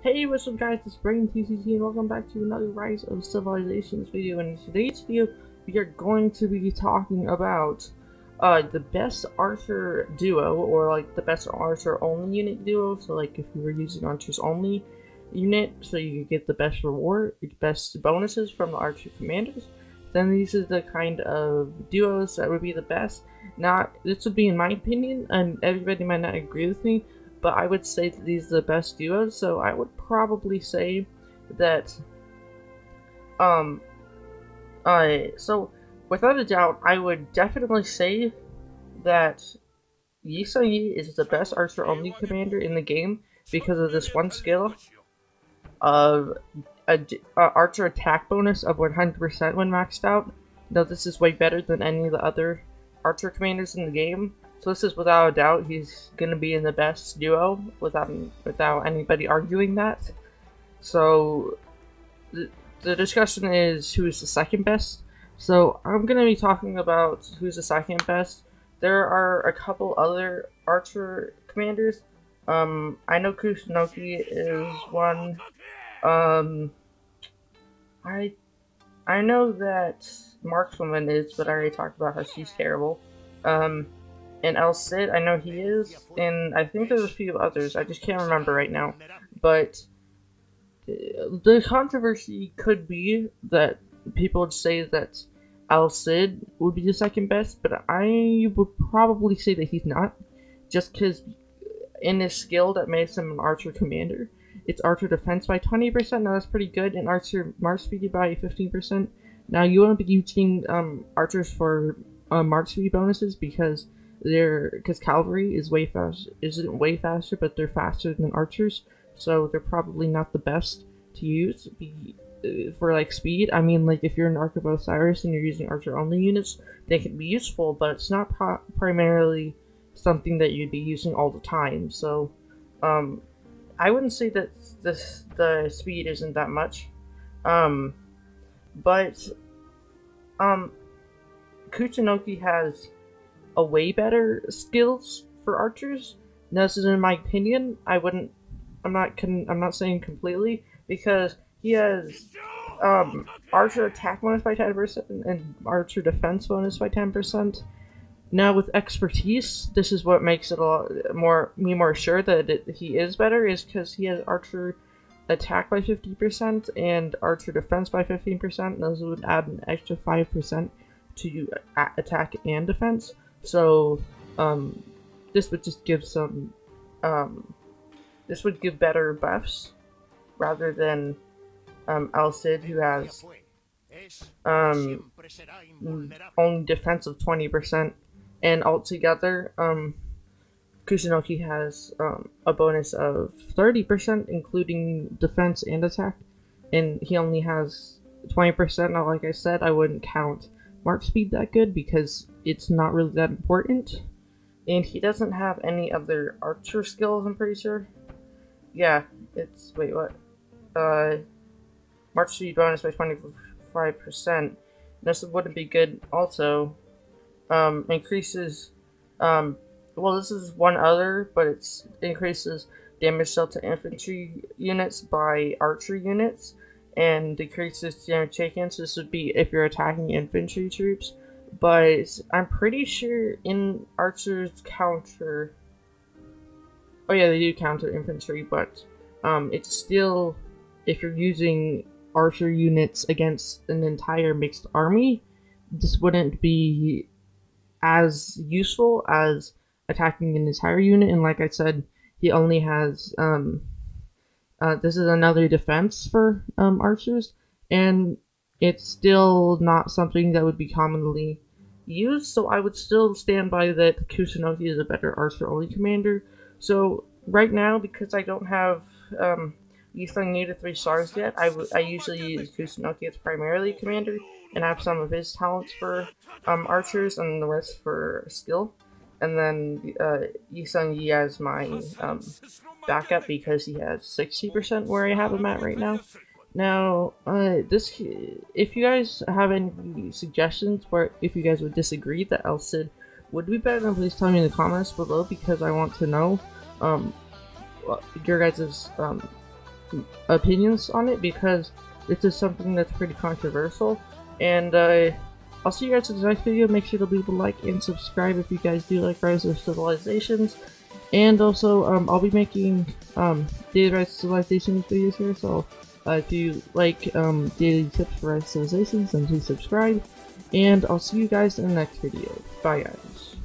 Hey, what's up guys, it's BraydenTCT and welcome back to another Rise of Civilizations video. And in today's video, we are going to be talking about uh, the best Archer duo, or like the best Archer only unit duo. So like if you were using Archers only unit, so you could get the best reward, the best bonuses from the Archer commanders, then these are the kind of duos that would be the best. Not, this would be in my opinion, and everybody might not agree with me, but I would say that these are the best duos, so I would probably say that, um, uh, so without a doubt, I would definitely say that Yi Sun Yi is the best Archer only commander in the game because of this one skill of a, a Archer attack bonus of 100% when maxed out. Now this is way better than any of the other Archer commanders in the game. So this is without a doubt, he's gonna be in the best duo without without anybody arguing that. So the, the discussion is who is the second best. So I'm gonna be talking about who's the second best. There are a couple other archer commanders. Um, I know Kusunoki is one. Um, I I know that Markswoman is, but I already talked about how she's terrible. Um, and El Cid, I know he is, and I think there's a few others. I just can't remember right now. But the controversy could be that people would say that El Cid would be the second best, but I would probably say that he's not, just because in his skill that makes him an archer commander. It's archer defense by 20%, now that's pretty good, and archer march speed by 15%. Now you want to be using um, archers for uh, march speed bonuses because they're because cavalry is way fast isn't way faster, but they're faster than archers, so they're probably not the best to use uh, for like speed. I mean, like if you're Ark of Osiris and you're using archer only units, they can be useful, but it's not primarily something that you'd be using all the time. So, um, I wouldn't say that this the speed isn't that much, um, but um, Kusunoki has a way better skills for archers. Now, this is in my opinion. I wouldn't. I'm not. Con, I'm not saying completely because he has um, archer attack bonus by ten percent and archer defense bonus by ten percent. Now with expertise, this is what makes it a lot more me more sure that it, he is better is because he has archer attack by 50% and archer defense by 15%. Those would add an extra 5% to attack and defense. So, um, this would just give some, um, this would give better buffs rather than um, El Cid, who has um, only defense of 20%. And altogether, um, Kusunoki has um, a bonus of 30%, including defense and attack. And he only has 20%. Now, like I said, I wouldn't count march speed that good because it's not really that important. And he doesn't have any other archer skills, I'm pretty sure. Yeah, it's, wait, what? Uh, march speed bonus by 25%. This wouldn't be good also. Um, increases, um, well, this is one other, but it's increases damage dealt to infantry units by archer units and decreases damage taken. So this would be if you're attacking infantry troops. But I'm pretty sure in archers counter. Oh yeah, they do counter infantry, but um, it's still if you're using archer units against an entire mixed army, this wouldn't be as useful as attacking an entire unit. And like I said, he only has um, uh, this is another defense for um, archers, and it's still not something that would be commonly used, so I would still stand by that Kusunoki is a better archer-only commander. So right now, because I don't have um, Yifeng Yi to 3 stars yet, I, I usually use Kusunoki as primarily commander, and have some of his talents for um, archers and the rest for skill and then uh, Yisung Yi as my um, backup because he has 60% where I have him at right now. Now, uh, this if you guys have any suggestions or if you guys would disagree that El Cid would be better, then please tell me in the comments below because I want to know um, your guys' um, opinions on it because this is something that's pretty controversial. And uh, I'll see you guys in the next video. Make sure to leave a like and subscribe if you guys do like Rise of Civilizations. And also, um, I'll be making um, Daily Rise of Civilizations videos here, so uh, if you like um, daily tips for Civilizations, then please subscribe. And I'll see you guys in the next video. Bye, guys.